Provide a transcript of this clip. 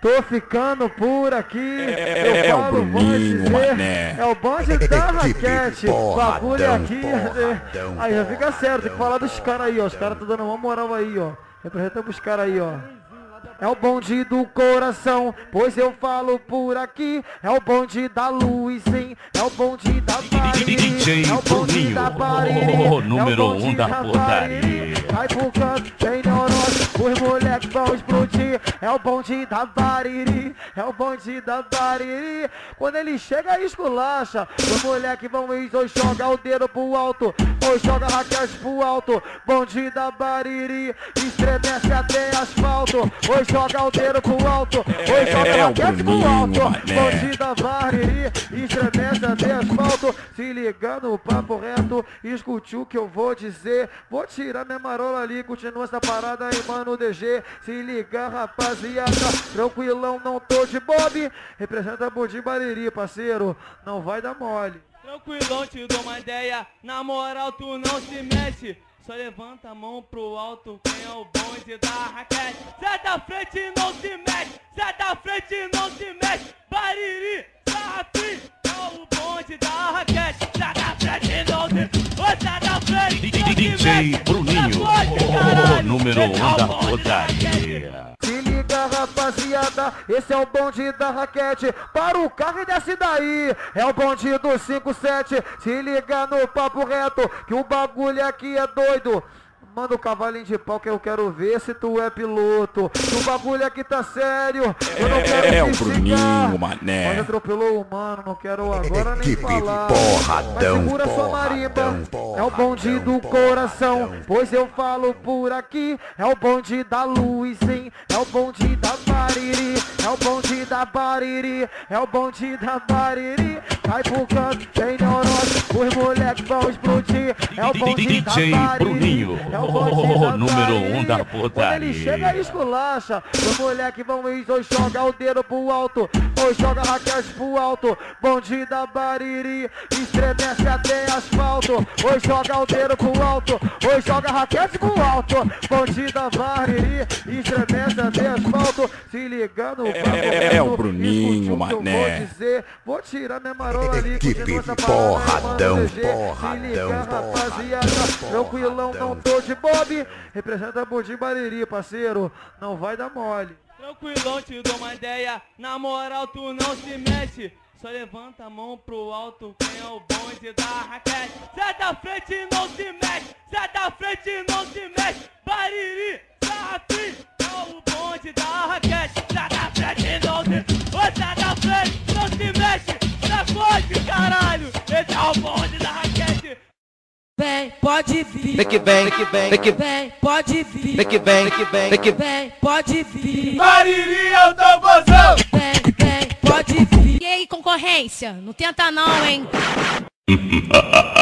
Tô ficando por aqui. É, eu é o falo, Bruninho, dizer. mané. É o bonde da raquete. Bagulho aqui. porradão, Aí já fica certo, tem que falar dos caras aí, ó. Os caras estão dando uma moral aí, ó. Representa os caras aí, ó. É o bonde do coração, pois eu falo por aqui. É o bonde da luz, sim. É o bonde da Bariri. DJ É o bonde da Bruninho, Bariri. o número É o bonde um da Bariri. putaria. Vai pro canto, tem neurose, os moleques vão explodir. É o bonde da Bariri, é o bonde da Bariri. Quando ele chega, esculacha. Os moleques vão ir, ou joga o dedo pro alto, ou joga raquete pro alto. Bonde da Bariri, estremece até asfalto. Ou joga o dedo pro alto, ou joga é o raquete pro alto. mané. Bonde da Bariri, estremece até asfalto. Se liga no papo reto, escute o que eu vou dizer. Vou tirar minha marola ali, continua essa parada aí, mano, DG. Se liga, rapaziada, tranquilão, não tô de bob. Representa Bonde Bariri, parceiro, não vai dar mole. Tranquilão, te dou uma ideia. Na moral, tu não se mexe. Só levanta a mão pro alto, quem é o bonde da raquete? Zé da frente não se mexe, Zé da frente não se mexe. Bariri, Sarrafim, é o bonde da raquete. Zé da frente não se Ô, Zé da frente não se DJ mexe. Bruninho, É bonde, o número é um o da bonde da rapaziada, esse é o bonde da raquete. Para o carro e desce daí. É o bonde do 57. Se liga no papo reto, que o bagulho aqui é doido. Manda o cavalinho de pau que eu quero ver se tu é piloto. Que o bagulho aqui tá sério. Eu não quero É o te Bruninho, mané. Mas atropelou o mano, não quero agora nem Equipe falar. porradão, Mas segura sua porradão, marimba. É o bonde do coração, pois eu falo por aqui. É o bonde da luz, sim. É o bonde da Bariri. É o bonde da Bariri. É o bonde da Bariri. Vai pro canto, tem neurose. Os moleques vão explodir. É o bonde da DJ Bariri. Bruninho, É o bonde o da número um da Bariri. Quando ele chega, putaria. esculacha. Os moleques vão ir, ou joga o dedo pro alto, ou joga raquete pro alto. Bonde da Bariri, estremece até asfalto. Ou joga o dedo pro alto, ou joga raquete pro alto. Bonde da Bariri, estremece até asfalto. Se ligando, é- é o Bruninho, Vou mané. dizer, vou tirar minha marola ali, Equipe porradão. Se porradão, liga, rapaziada, porradão, tranquilão, não tô de bob. Representa Bonde Bariri, parceiro, não vai dar mole. Tranquilão, te dou uma ideia. Na moral, tu não se mexe. Só levanta a mão pro alto, quem é o bonde da raquete? Zé da frente não se mexe, Zé da frente não se mexe. Bariri, Sarrafim, é o bonde da raquete. Zé da frente não se Ô, Zé da frente não se mexe. Sacode, caralho. Vem, pode vir. Vem que vem, que vem, vem que vem, pode vir. vem que vem, que vem, vem que vem. Pode vir. Bariri, eu tô gozando. Vem, vem, pode vir. E aí, concorrência? Não tenta não, hein?